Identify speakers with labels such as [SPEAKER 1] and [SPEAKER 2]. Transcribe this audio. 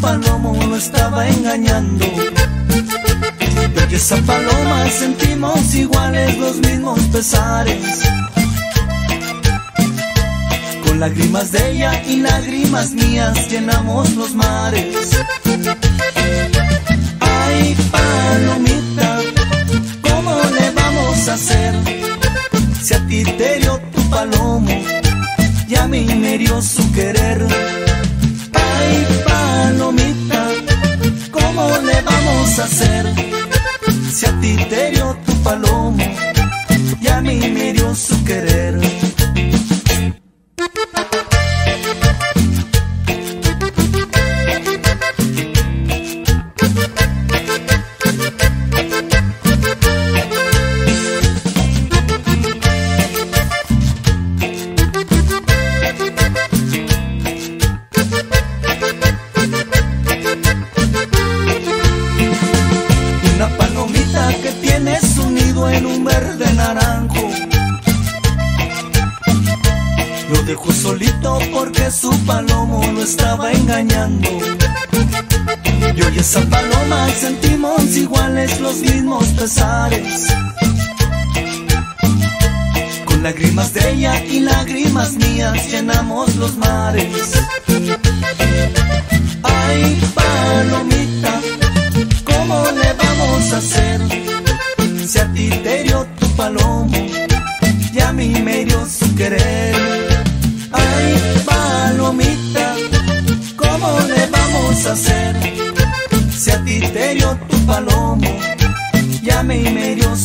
[SPEAKER 1] palomo lo estaba engañando. Y esa paloma sentimos iguales los mismos pesares. Con lágrimas de ella y lágrimas mías llenamos los mares. Ay, palomita, ¿cómo le vamos a hacer? Si a ti te dio tu palomo y a mí me dio su querer. Vamos a naranjo. Lo dejó solito porque su palomo lo estaba engañando. Yo y esa paloma sentimos iguales los mismos pesares. Con lágrimas de ella y lágrimas mías llenamos los mares. Mí me dio su querer. Ay, palomita, ¿cómo le vamos a hacer? Si a ti te dio tu palomo y a mí me dio